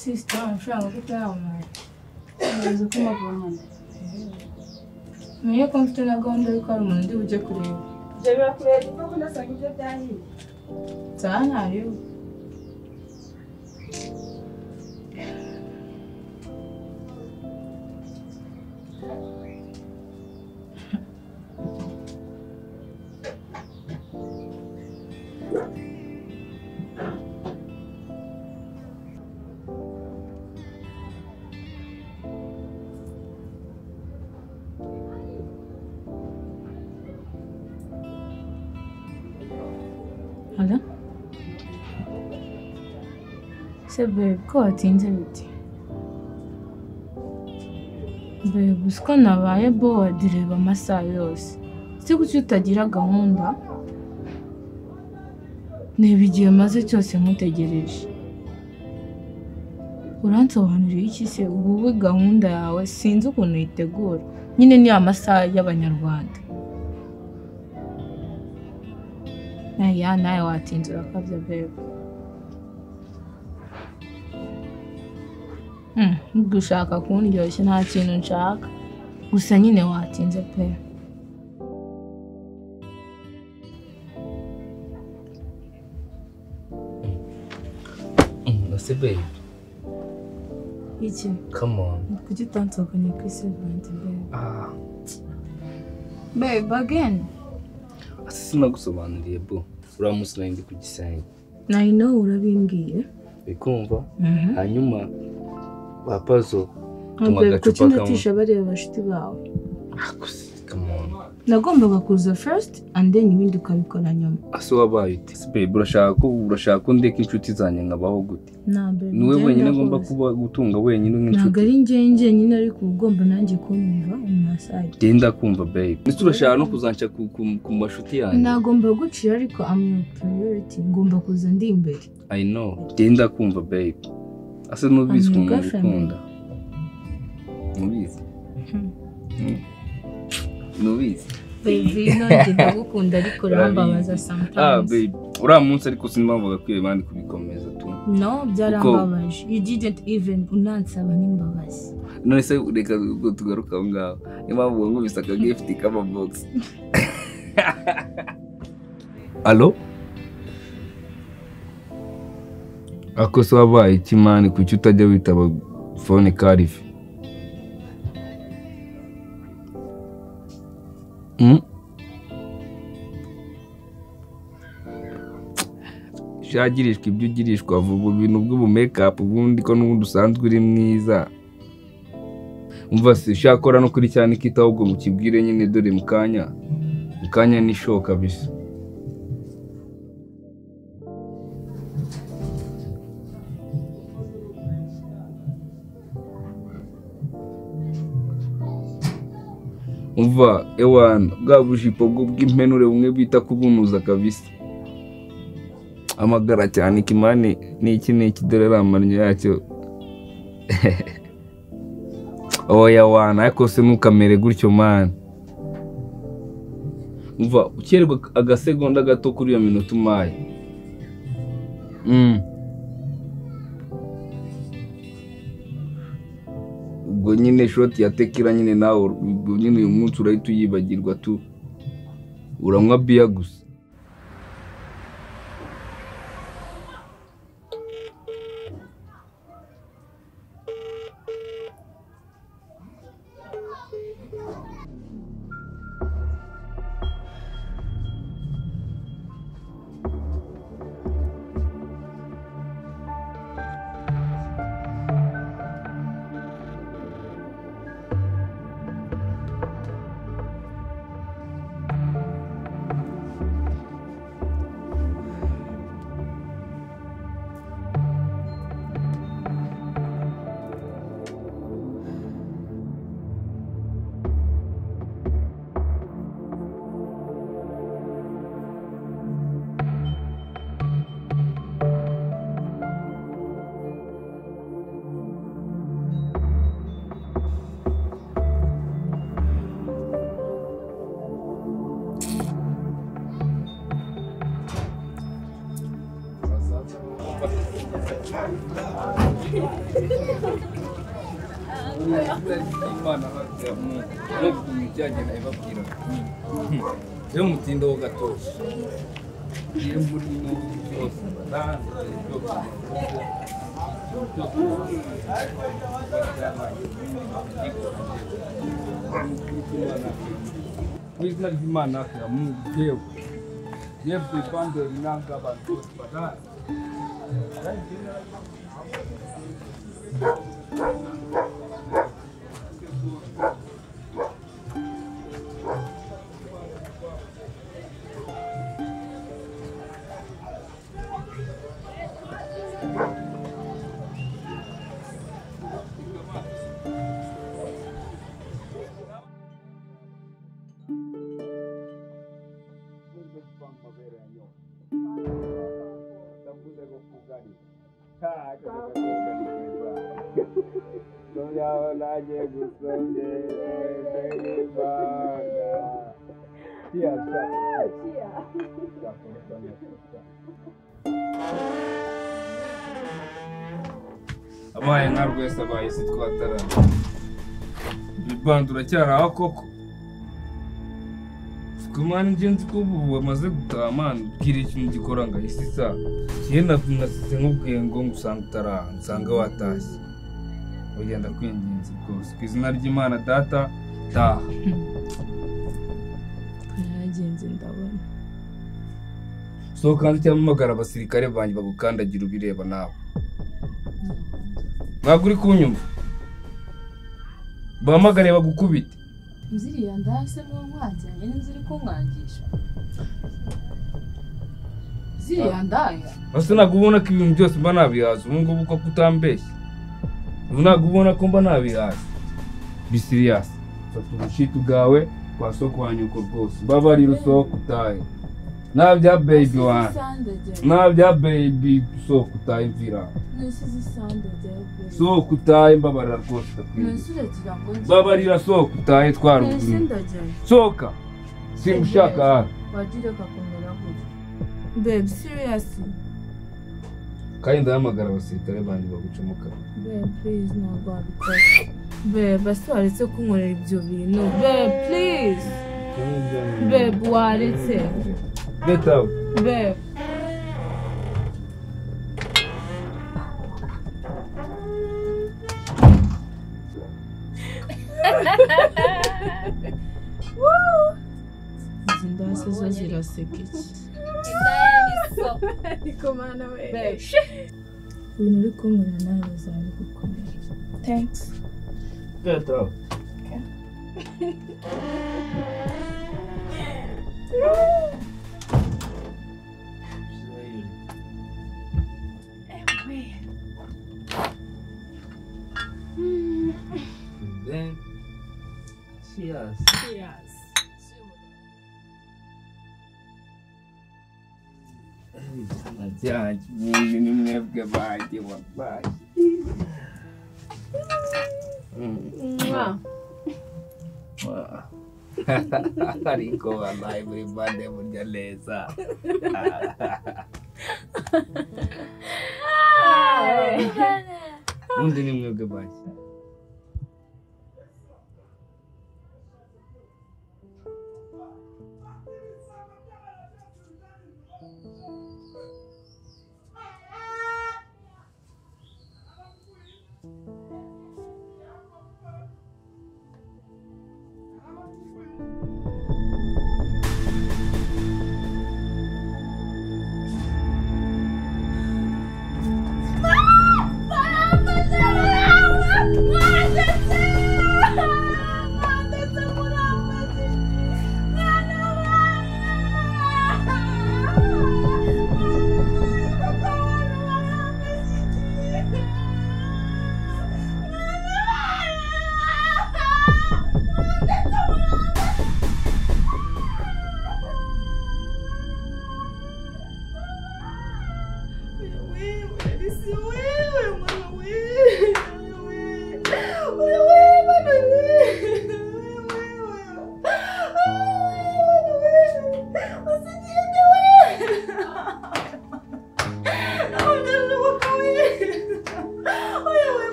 sisita amafaranga ko utayamuhaye neza ko mavomana menye ko mfite na gahunda y'uko hari umuntu ndi bujye kureba ibyo birakureba kuko ndasanga ibyo byahiye nzaba ntariwe Hala? Se babe ko watinze biti babe uzi ko nabaye bored reba amasaha yose si kuki utagira gahunda reba igihe maze cyose nkutegereje uransobanurira iki se wowe gahunda yawe sinzi ukuntu uyitegura nyine ni amasaha y'abanyarwanda aya nawe watinze urakabya bebe ubwo ushaka kundyoshya nta kintu nshaka. Gusa nyine watinze pe. Ese babe, iki? Come on. kuki utansoganye ku isi vanti bebe Ah, bebe again. Ase sinagusobanuriye bo. Uriya munsi nari ndi ku Gisenyi. na yo nawe urabimbwiye. Uri kumva? Hanyuma ba Pazo ntabwo kuki agacupa kamwe. bareba bashuti bawe Ah, gusa, come on. nagombaga kuza first and then ibindi ukabikora nyuma Ase wabaye ute? Babe, urashaka ko urashaka ko ndeka inshuti zanjye nkabaho gute? Ni wowe njyewe wenyine ngomba ndakuzi. kuba gutunga wenyine ntabwo nk'inshuti. ari njye njyenyine ariko uba ugomba nanjye kunyumva mu masaje Genda kumva babe. Ese urashaka no kuzanca ku, mashuti yanjye? nagomba gucira ariko am your priority ngomba kuza ndi imbere I know. Genda kumva babe. Ase nubizi ukuntu ngukunda. Nubizi. Mm. Nubizi. baby nongeye ndagukunda ariko urambabaza sometimes. Uriya munsi ariko sinimba gakwiye bandi kubikomeza tu. no byarambabaje you didn't even unansaba n'imbabazi None se reka ubwo tugaruka aho ngaho. Niyo mpamvu nkubise aka gift k'ama box. Alo? Ako se wabaye iki mani kuki utajya witaba phone karifi? Shagirishwa ibyo ugirishwa vuba ibintu bw'ubumekapu ubundi ko n'ubundi usanzwe uri mwiza. Umva se ushakora no kuri cyane kitaho ubwo mukibwire nyine dore mu kanya. Mu kanya umva ewana bwa bujipo bw'impenure bumwe bita kubunuza kabisa. Amagara cyane ikimani n'iki n'iki dore ari yacyo. Oya wana ariko se ntukamere gutyo mani umva ukererwa agasegonda gato kuri iyo minota umaye ubwo nyine shoti ya tekira nyine nawe nyine uyu munsi urahita uyibagirwa tu. Uranywa biya gusa. Imana hagira no kumenya icyagenda ibabwira iyo mutindaho gatoya iyo muri no byose badanze byose mu izina ry'imana akira mu yewe yewe ipande rinanga abantu bose abaye nka rwese abaye isi twatarana ibibanda uracyari aho koko kumana ingenzi ko ubu bamaze gutaha mani bwira ikintu gikora ngo isi isa kera nasize nk'ubwiye ngo ngusanga utaraha nsanga watashye ugenda kwinginze rwose ku izina ry'imana data? Taha sohoka hanze cyangwa uhamagara abasirikare banjye bagukandagira ubireba nawe. Ntabwo uri kunyumva. Bahamagare bagukubite. Ziriya ndase mu nkwajyanye n'inzira kumwangisha ziriya ndaya. Ese ntabwo ubona ko ibintu byose mba nabihaza ubu ngubu ko kutambeshya ubu ntabwo ubona ko mba nabihaza bisiriyasi fata ubushiti bwawe kwa soko wa nyoko rwose mbabarira usohoke utahe. Nta bya bebi wanjye nta bya bebi mvira nisize isandage sohoka utahe mbabarira rwose mbabarira sohoka utahe nisi twaruguru ndajyayo sohoka simba ushaka hano babe seriously kandi ndahamagara abasirikare banjye bagucamo kare babe please ntabwo wabikora babe ese waretse kunkorera ibyo bintu. Babe please. Babe waretse. Get out babe izi ndase zo ziraseka iki ariko mana we ibintu uri kunkorera nawe bizaba bigukomera thanks. Get out mwebwe ni mwebwe banjye wabaye. ariko wabaye muri bande burya neza undi ni mwebwe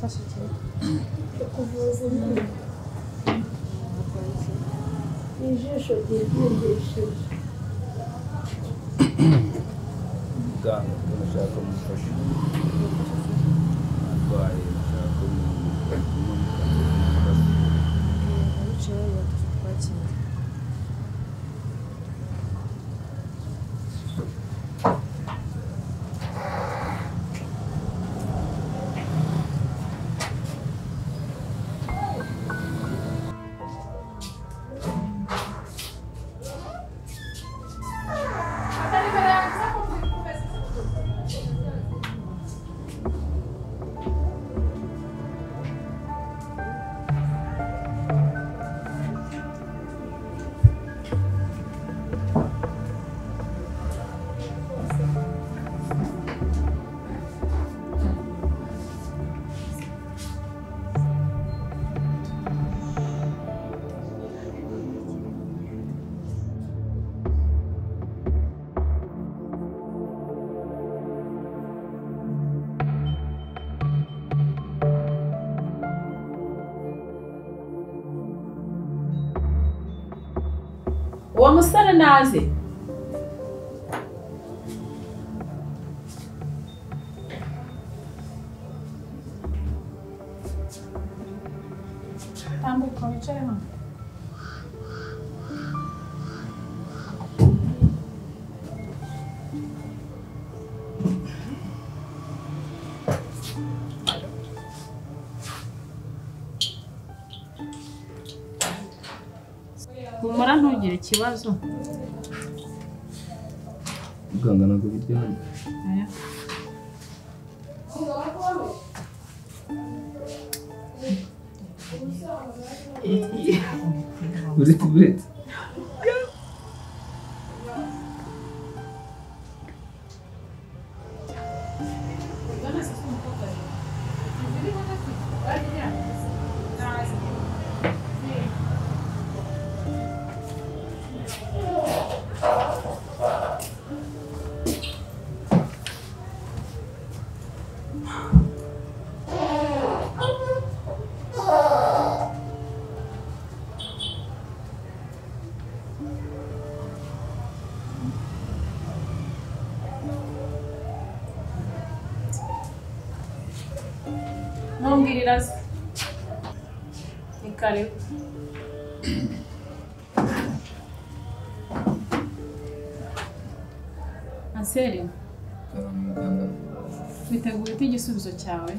gufasha cyane kuvuza ijisho ryibyumvishije muganga ashaka kumufasha arwaye mustana naze tambuka uchaema hano humura ntugire ikibazo muganga ntabwo birya hano Aya. uretse uretse se ni karibu anseri witeguye ute igisubizo cyawe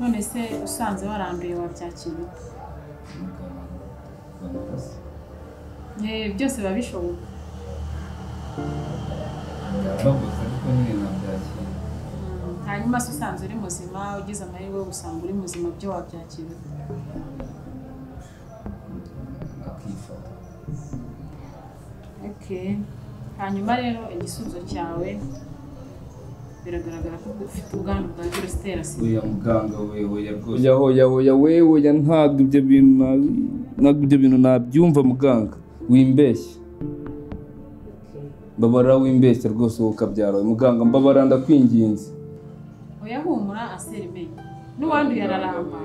none se usanze waranduye wabyakira byose biba bishoboka hanyuma se usanze uri muzima ugize amahirwe yo gusanga uri muzima byo wabyakira hanyuma rero igisubizo cyawe biragaragara ko ufite ubwandu bwa virusi itera sida. Oya muganga we oya rwose oya oya oya we oya ntabwo ibyo bintu na- ntabwo ibyo bintu nabyumva muganga. Wimbeshya mbabara wimbeshya rwose wowe ukabyara muganga mbabara ndakwinginze. Oya humura aseri menye n'uwanduye araramba.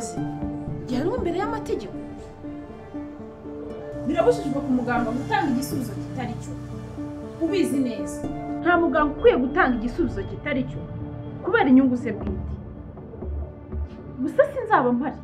Ukoze gihanwa imbere y'amategeko. Birabujijwe ku muganga gutanga igisubizo kitari cyo. Ubizi neza. Nta muganga ukwiye gutanga igisubizo kitari cyo. Kubera inyungu ze bwite. Gusa sinzaba mpari.